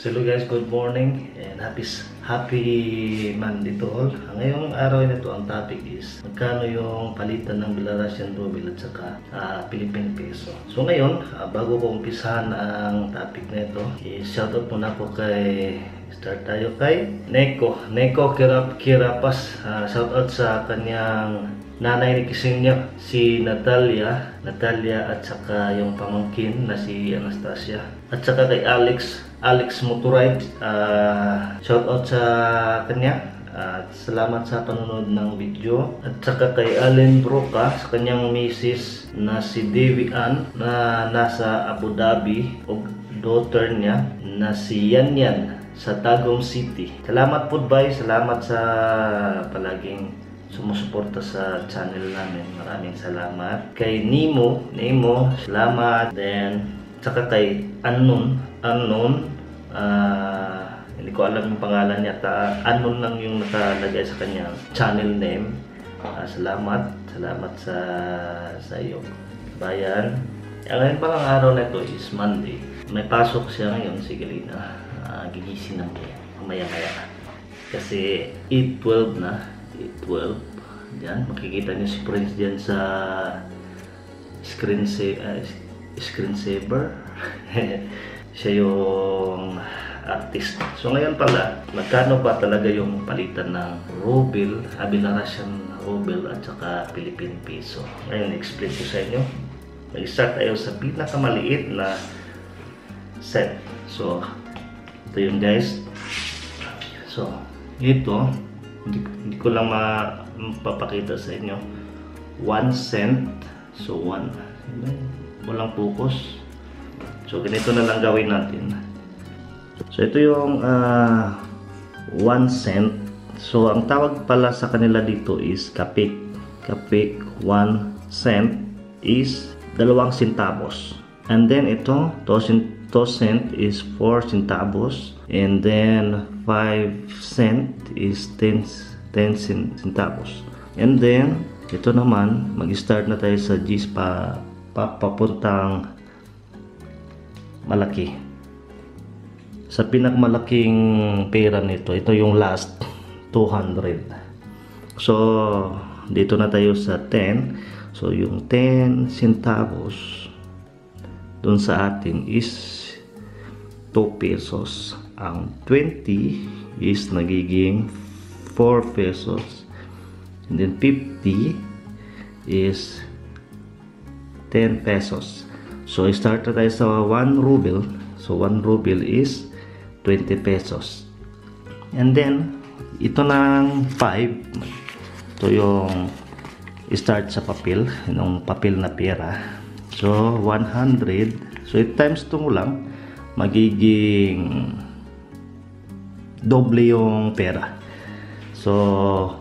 So hello guys, good morning and happy happy Monday to all. Ngayong araw na ito, ang topic is magkano yung palitan ng Belarusian ruble at saka ah, Philippine peso. So ngayon, ah, bago ko umpisahan ang topic na ito, i-shoutout muna ko kay Start tayo kay Neko. Neko Kirap Kirapas. Uh, shoutout sa kanyang nanay ni Kisinyo, si Natalia, Natalia at saka yung pamangkin na si Anastasia. At saka kay Alex, Alex Motoride, uh, shout out sa kanya. At salamat sa panonood ng video. At saka kay Allen Broca, sa kanyang misis na si Devi Ann na nasa Abu Dhabi o daughter niya na si Yan Yan sa Tagum City. Salamat po bye, salamat sa palaging sumusuporta sa channel namin. Maraming salamat. Kay Nemo, Nemo, salamat. Then, saka kay Unknown, Unknown, ah, hindi ko alam yung pangalan niya. Ta, Unknown lang yung nakalagay sa kanyang channel name. Ah, salamat. Salamat sa sa iyo. Bayan. Ang ngayon palang araw na ito is Monday. May pasok siya ngayon si Galina. Ah, gigising ng maya-maya. Kasi 8.12 na 12. Diyan, makikita niyo si Prince diyan sa screen sa uh, screen saver. Siya yung artist. So ngayon pala, magkano ba talaga yung palitan ng ruble, Belarusian ruble at saka Philippine peso? Ngayon, explain ko sa inyo. Mag-start tayo sa pinakamaliit na set. So, ito yun guys. So, ito, hindi, hindi ko lang mapapakita sa inyo. 1 cent. So 1 walang focus. So ganito na lang gawin natin. So ito yung uh, 1 cent. So ang tawag pala sa kanila dito is kapik kapik 1 cent is dalawang centavos and then ito 2 cent is 4 centavos. And then 5 cent is 10, 10 centavos. And then ito naman mag-start na tayo sa G's pa, pa papuntang malaki. Sa pinakmalaking pera nito ito yung last 200 so dito na tayo sa 10 so yung 10 centavos dun sa atin is 2 pesos. Ang 20 is nagiging 4 pesos. And then 50 is 10 pesos. So start na tayo sa 1 ruble. So 1 ruble is 20 pesos. And then ito ng 5 ito yung start sa papel yung papel na pera so 100 so it times 2 mo lang magiging doble yung pera. So,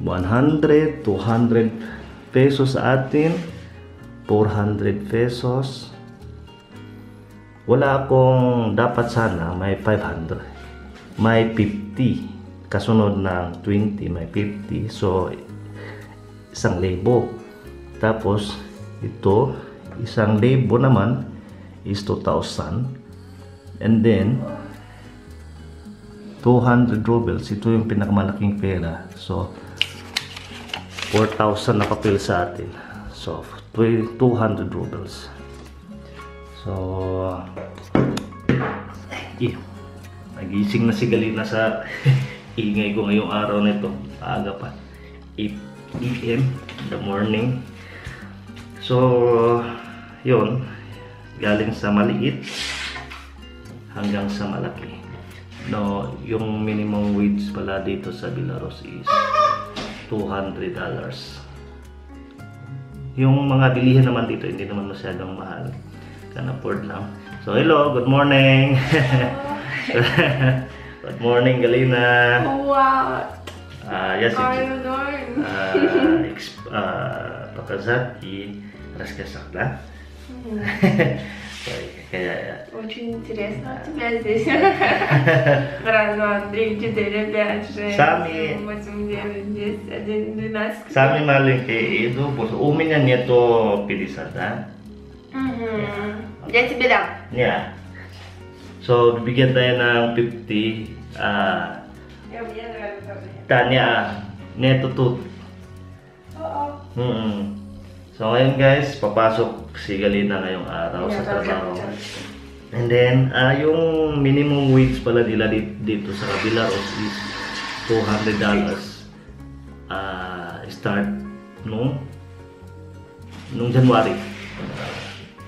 100, 200 pesos sa atin, 400 pesos. Wala akong dapat sana may 500. May 50. Kasunod ng 20, may 50. So, isang libo. Tapos, ito, isang libo naman is 2,000. And then, 200 rubles, ito yung pinakamalaking pera. So, 4,000 na papel sa atin. So, 200 rubles. So, eh, nagising na si Galina sa ingay ko ngayong araw na ito. Aga pa. 8 a.m. the morning. So, yun. Galing sa maliit hanggang sa malaki. No, yung minimum wage pala dito sa Belarus is $200. Yung mga bilihan naman dito, hindi naman masyadong mahal. Can afford lang. So, hello, good morning! good morning, Galina! Wow! Uh, yes, How are you doing? uh, exp- uh, показать и рассказать, да? Кая... Очень интересно у тебя здесь. Раз, два, три, четыре, пять, шесть, Сами- семь, восемь, девять, десять, один, двенадцать. Самый маленький иду, просто у меня нету 50, да? Мгм. Я тебе дам. Нет. So, bibigyan tayo ng 50. ah Yung yan, ano kami. Tanya, neto tooth. Oo. Mm So ngayon guys, papasok si Galina ngayong araw sa trabaho. And then, ah yung minimum wage pala nila dito, dito sa Cabilaros is $200 ah start nung nung January ah,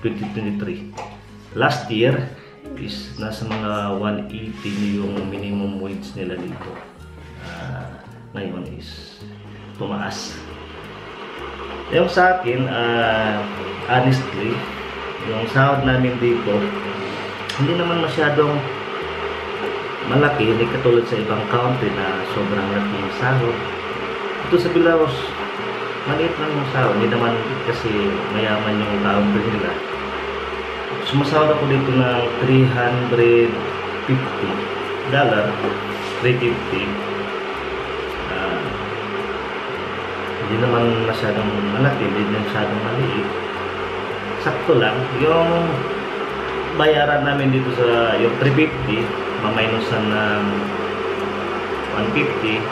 2023. Last year is nasa mga 180 yung minimum wage nila dito. Ah, ngayon is tumaas. Yung sa akin, ah, honestly, yung sahod namin dito, hindi naman masyadong malaki, hindi katulad sa ibang country na sobrang laki yung sahod. Ito sa Belarus, maliit lang yung sahod, hindi naman kasi mayaman yung country nila. Sumasahod ako dito ng 350 dollar, 350 Ah, hindi naman masyadong malaki, hindi masyadong maliit. Sakto lang. Yung bayaran namin dito sa yung 350, maminusan ng 150.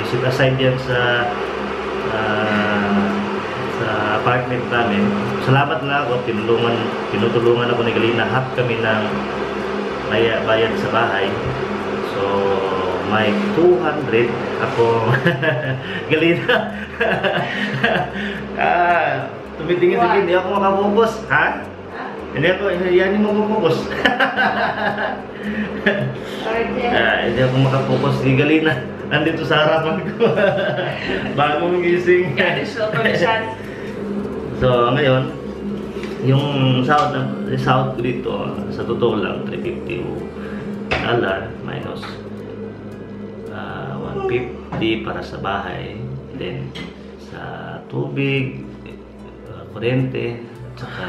I-set aside yan sa ah, sa apartment namin. Salamat na ako, tinulungan, tinutulungan ako ni Galina. Half kami ng baya, bayad sa bahay. May 200 ako Galina. ah, tumitingin sa hindi ako makafocus. Ha? Hindi ako, yan yung. Okay. ah, hindi ako makafocus. Si Galina, nandito sa harapan ko. Bagong gising. So, ngayon, yung sahod na sahod ko dito, sa totoo lang, 350 dollar minus ah, 150 para sa bahay. Then, sa tubig, uh, kuryente, at saka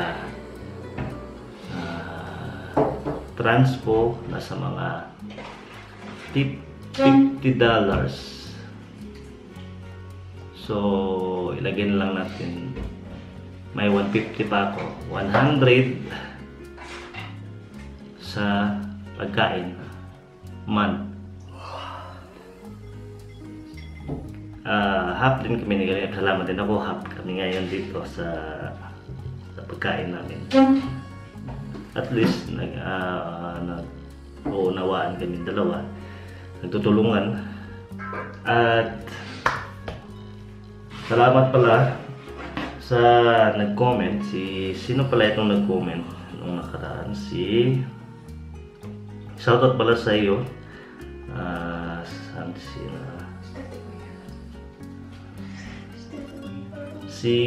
ah, transpo, nasa mga tip 50 dollars. So, ilagay na lang natin may 150 pa ako. 100 sa pagkain. Month. Ah, half din kami ni Galing. Salamat din ako. Half kami ngayon dito sa sa pagkain namin. At least nag ah, nag uunawaan kami dalawa. Nagtutulungan. At salamat pala sa nag-comment si sino pala itong nag-comment nung nakaraan si shoutout pala sa iyo ah saan sino si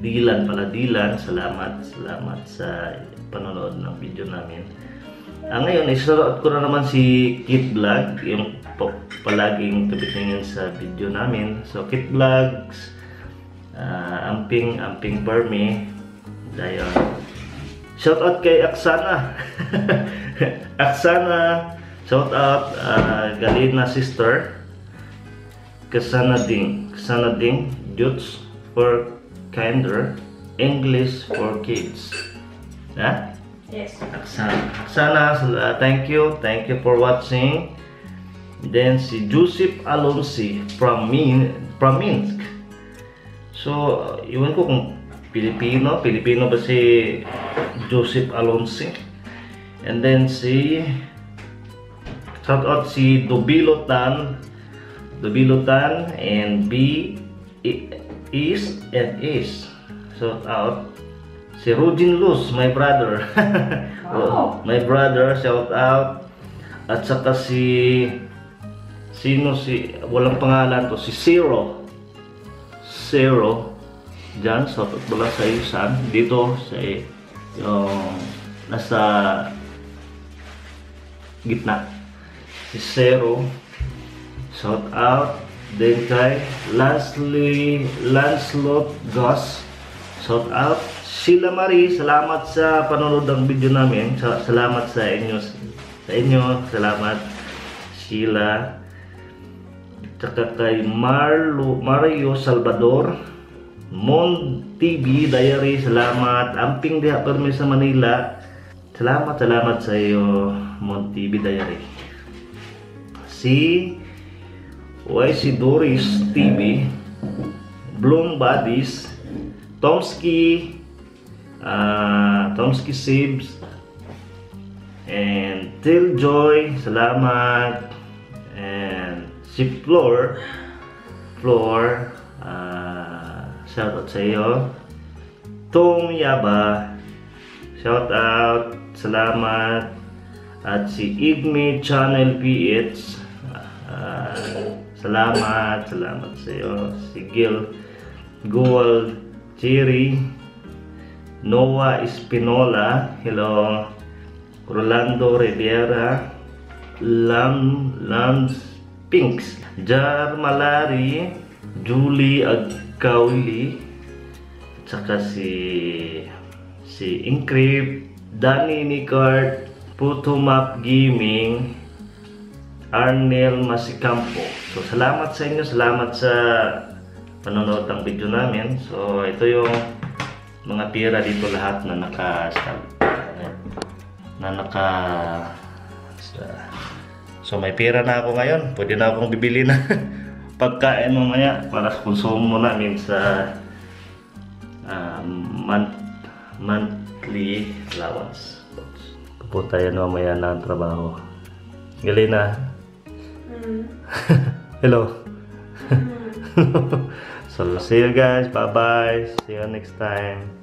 Dilan pala. Dilan salamat salamat sa panonood ng video namin. Ah, ngayon isulat ko na naman si Kit Vlog yung palaging tumitingin sa video namin. So Kit Vlogs ah, amping amping Burme dahil shout out kay Aksana. Aksana shout out ah, Galina sister. Kasana Ding Kasana Ding Juts for Kinder English for Kids ha? Yes. Aksana Aksana thank you thank you for watching then si Joseph Alonsi from Min from Minsk So, iwan ko kung Pilipino. Pilipino ba si Joseph Alonso? And then si shout out si Dobilo Tan Dobilo Tan and B is and is. Shout out. Si Rujin Luz my brother. Wow. my brother shout out. At saka si sino si walang pangalan to si Zero. Zero. Dyan sa pala sa isan dito sa yung nasa gitna. Si Zero shout out then Lansley Lancelot Goss shout out Sheila Marie salamat sa panonood ng video namin Sa- salamat sa inyo sa inyo salamat Sheila Tsaka kay Marlo, Mario Salvador, Mon TV Diary, salamat. Amping diha permi sa Manila. Salamat, salamat sa iyo, Monty Bidayari. Si YC Doris TV, Bloom Buddies, Tomsky, ah, Tomsky Sibs, and Till Joy, salamat, and si Floor, Floor, ah, shout out sa iyo. Tom Yaba, shout out, salamat. At si Igme Channel PH, ah, salamat, salamat sa iyo. Si Gil Gold Cherry, Noah Espinola, hello. Rolando Rivera, Lam Lams Pinks, Jar Malari, Julie Agkawili, at saka si si Incrypt, Danny Nicart, Putumap Gaming, Arnel Masicampo. So salamat sa inyo, salamat sa panonood ng video namin. So ito yung mga pira dito lahat na naka na naka So may pera na ako ngayon. Pwede na akong bibili na pagkain mamaya para sa konsumo namin sa ah, month, monthly allowance. Pupunta yan mamaya na ang trabaho. Galina, Mm. hello. Mm. so see you guys. Bye bye. See you next time.